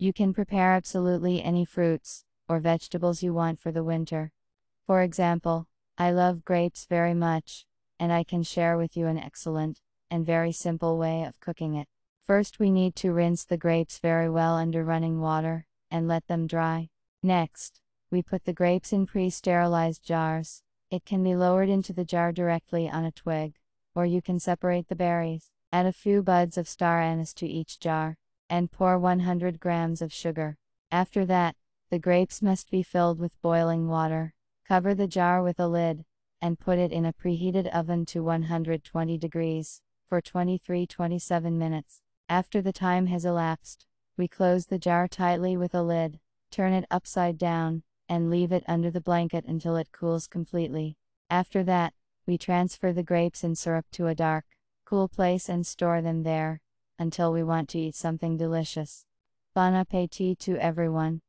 You can prepare absolutely any fruits or vegetables you want for the winter. For example, I love grapes very much, and I can share with you an excellent and very simple way of cooking it. First, we need to rinse the grapes very well under running water and let them dry. Next, we put the grapes in pre sterilized jars. It can be lowered into the jar directly on a twig, or you can separate the berries. Add a few buds of star anise to each jar, and pour 100 grams of sugar. After that, the grapes must be filled with boiling water. Cover the jar with a lid, and put it in a preheated oven to 120 degrees for 23 27 minutes. After the time has elapsed, we close the jar tightly with a lid, turn it upside down, and leave it under the blanket until it cools completely. After that, we transfer the grapes and syrup to a dark, cool place and store them there until we want to eat something delicious. Bon appetit to everyone.